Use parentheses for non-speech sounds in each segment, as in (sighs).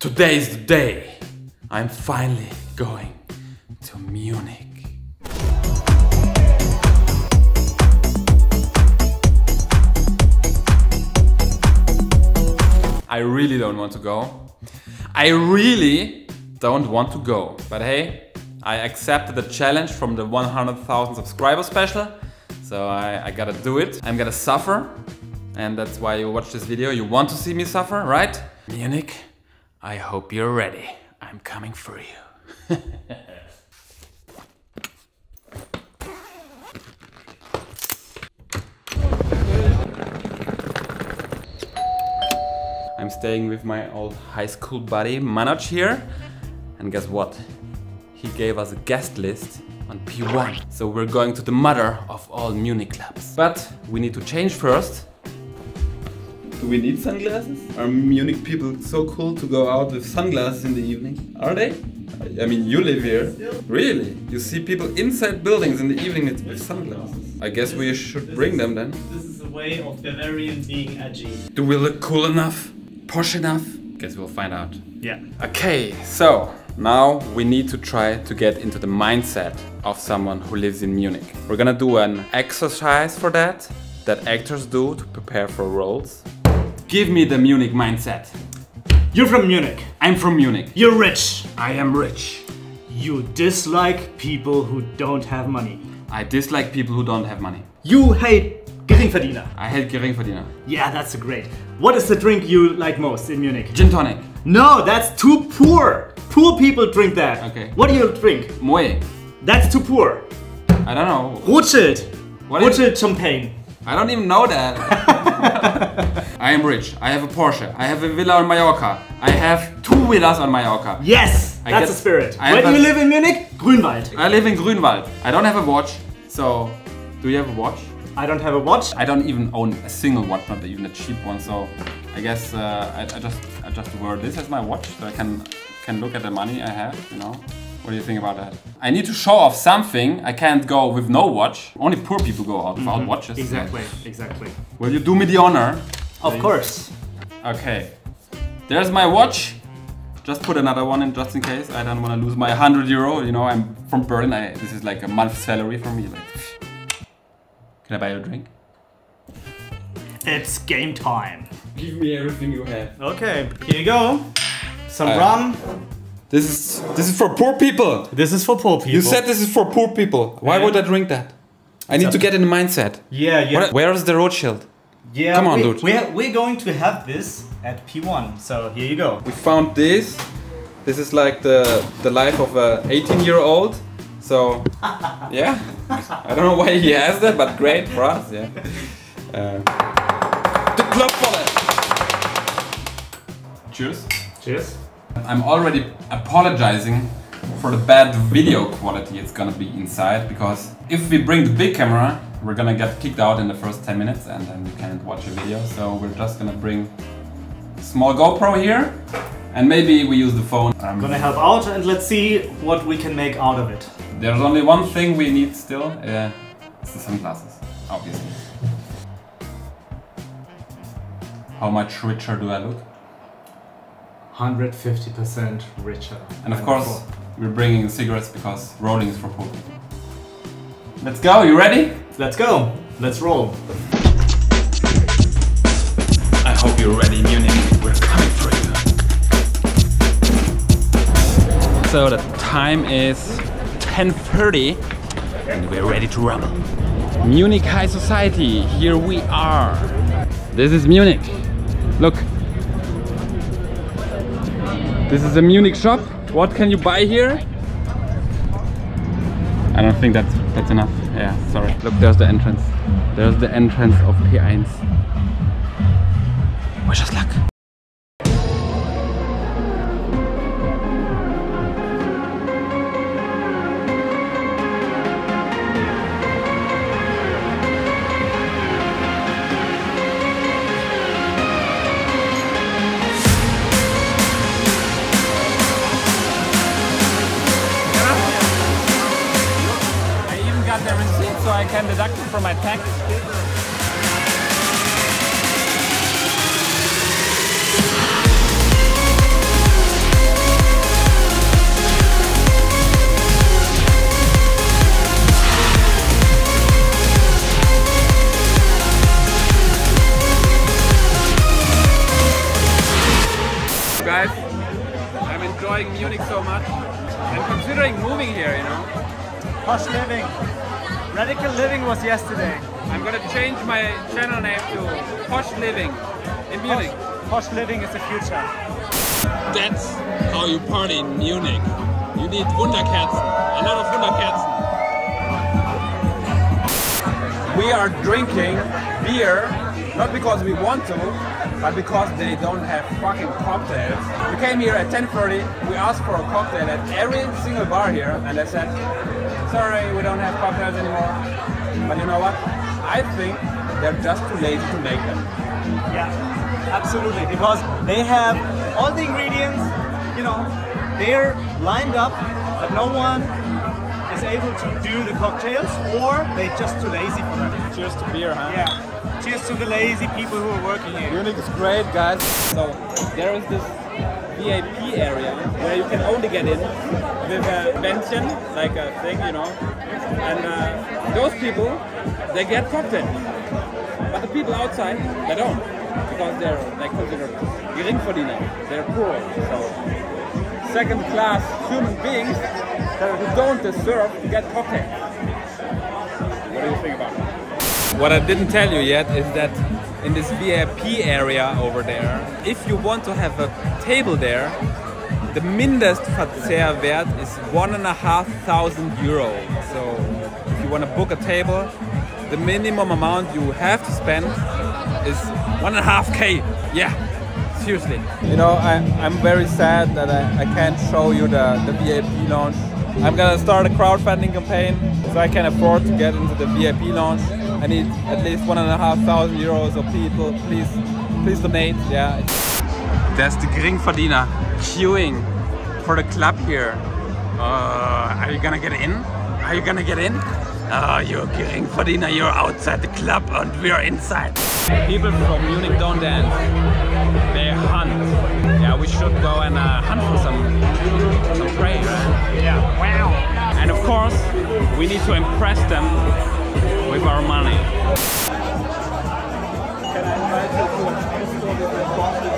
Today is the day. I'm finally going to Munich. I really don't want to go. I really don't want to go. But hey, I accepted the challenge from the 100,000 subscriber special. So I, I gotta do it. I'm gonna suffer. And that's why you watch this video. You want to see me suffer, right? Munich, I hope you're ready. I'm coming for you. (laughs) I'm staying with my old high school buddy Manoj here. And guess what? He gave us a guest list on P1. So we're going to the mother of all Munich clubs. But we need to change first. Do we need sunglasses? Are Munich people so cool to go out with sunglasses in the evening? Are they? I mean, you live here. Really? You see people inside buildings in the evening with sunglasses. I guess we should bring them then. This is a way of Bavarian being edgy. Do we look cool enough? Posh enough? Guess we'll find out. Yeah. Okay, so now we need to try to get into the mindset of someone who lives in Munich. We're gonna do an exercise for that, that actors do to prepare for roles. Give me the Munich mindset. You're from Munich. I'm from Munich. You're rich. I am rich. You dislike people who don't have money. I dislike people who don't have money. You hate Geringverdiener. I hate Geringverdiener. Yeah, that's great. What is the drink you like most in Munich? Gin tonic. No, that's too poor. Poor people drink that. Okay. What do you drink? Moët. That's too poor. I don't know. Rothschild. What is- Rothschild champagne. I don't even know that. (laughs) I am rich. I have a Porsche. I have a villa on Mallorca. I have two villas on Mallorca. Yes, I that's the spirit. I Where do you live in Munich? Grünwald. I live in Grünwald. I don't have a watch. So, do you have a watch? I don't have a watch. I don't even own a single watch, not even a cheap one. So, I guess uh, I, I just I just wear this as my watch, so I can can look at the money I have. You know. What do you think about that? I need to show off something. I can't go with no watch. Only poor people go out without watches. Exactly, exactly. Will you do me the honor? Of course. Okay. There's my watch. Just put another one in just in case. I don't want to lose my 100 euro. You know, I'm from Berlin. I, this is like a month's salary for me. Like, (sighs) can I buy you a drink? It's game time. Give me everything you have. Okay, here you go. Some Uh, rum. This is this is for poor people. This is for poor people. You said this is for poor people. Why Yeah. would I drink that? I need to get in the mindset. Yeah, yeah. What- where is the Rothschild? yeah come on, we, dude. We're, we're going to have this at P1. So here you go. We found this. This is like the the life of a 18 year old. So (laughs) yeah, I don't know why he has that, but great for us. Yeah. Uh, the club wallet. Cheers. Cheers. I'm already apologizing for the bad video quality it's gonna be inside because if we bring the big camera, we're gonna get kicked out in the first 10 minutes and then you can't watch a video. So we're just gonna bring a small GoPro here and maybe we use the phone. I'm Gonna help out and let's see what we can make out of it. There's only one thing we need still. Uh, it's the sunglasses, obviously. How much richer do I look? 150% richer. And of course, we're bringing cigarettes because rolling is for poor people. Let's go, you ready? Let's go. Let's roll. I hope you're ready, Munich. We're coming for you. So the time is 10.30 and we're ready to rumble. Munich High Society, here we are. This is Munich. Look. This is a Munich shop. What can you buy here? I don't think that's that's enough. Yeah, sorry. Look, there's the entrance. There's the entrance of P1. Wish us luck. I can deduct it from my tax. Guys, I'm enjoying Munich so much. I'm considering moving here, you know. Posh living. Radical living was yesterday. I'm gonna change my channel name to Posh Living in Munich. Posh, posh living is the future. That's how you party in Munich. You need Wunderkerzen, a lot of Wunderkerzen. We are drinking beer, not because we want to, but because they don't have fucking cocktails. We came here at 10.30, we asked for a cocktail at every single bar here, and they said, sorry, we don't have cocktails anymore. But you know what? I think they're just too lazy to make them. Yeah, absolutely. Because they have all the ingredients, you know, they're lined up, but no one is able to do the cocktails, or they're just too lazy for them. Cheers to beer, huh? Yeah. Cheers to the lazy people who are working here. Munich is great, guys. So there is this VIP area where you can only get in with a Bändchen, like a thing, you know. And uh, those people, they get cocktail. But the people outside, they don't. Because they're like considered geringverdiener. They're poor. So second class human beings who don't deserve to get cocktail. What do you think about that? What I didn't tell you yet is that in this VIP area over there, if you want to have a table there, the Mindestverzehrwert is one and a half thousand euro. So if you want to book a table, the minimum amount you have to spend is one and a half k. Yeah, seriously. You know, I, I'm very sad that I, I can't show you the, the VIP lounge. I'm gonna start a crowdfunding campaign so I can afford to get into the VIP lounge. I need at least one and a half thousand euros of people. Please, please donate. Yeah. There's the Geringverdiener queuing for the club here. Uh, are you gonna get in? Are you gonna get in? Oh, you're Geringverdiener, you're outside the club and we're inside. People from Munich don't dance. They hunt. Yeah, we should go and uh, hunt for some, some prey, right? Yeah. Wow. And of course, we need to impress them with our money. Can I invite you to a store with the coffee?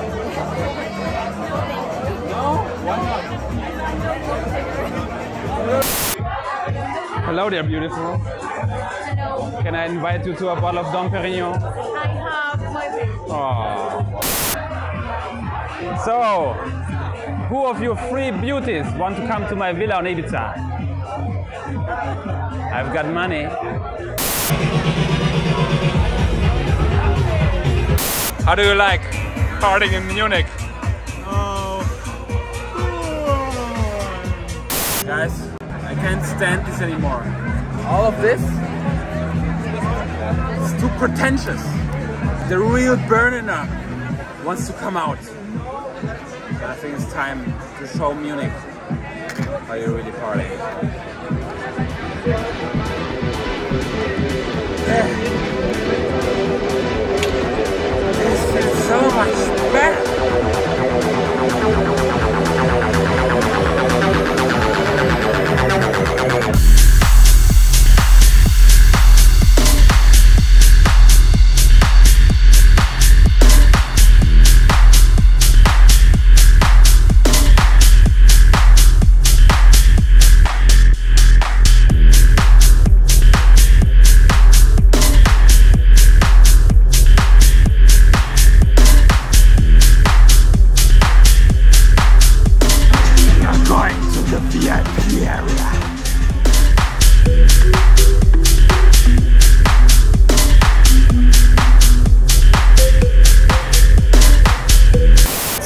Hello there, beautiful. Hello. Can I invite you to a bottle of Dom Perignon? I have my. So, who of you three beauties want to come to my villa on Ibiza? I've got money. How do you like partying in Munich? Guys, I can't stand this anymore. All of this is too pretentious. The real Berliner wants to come out. I think it's time to show Munich how you really party.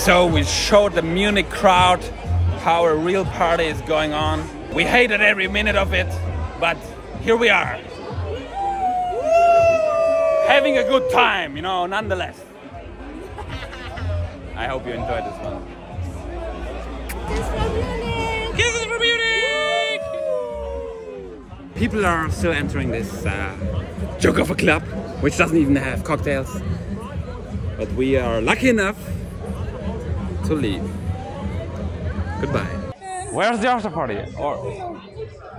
So we showed the Munich crowd how a real party is going on. We hated every minute of it, but here we are. Having a good time, you know, nonetheless. I hope you enjoyed this one. Kisses from Munich! People are still entering this uh, joke of a club, which doesn't even have cocktails. But we are lucky enough to leave. Goodbye. Where's the after party? Or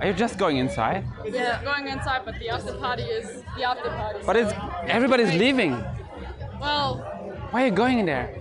are you just going inside? Yeah, going inside, but the after party is the after party. But it's everybody's leaving. well, Why are you going in there?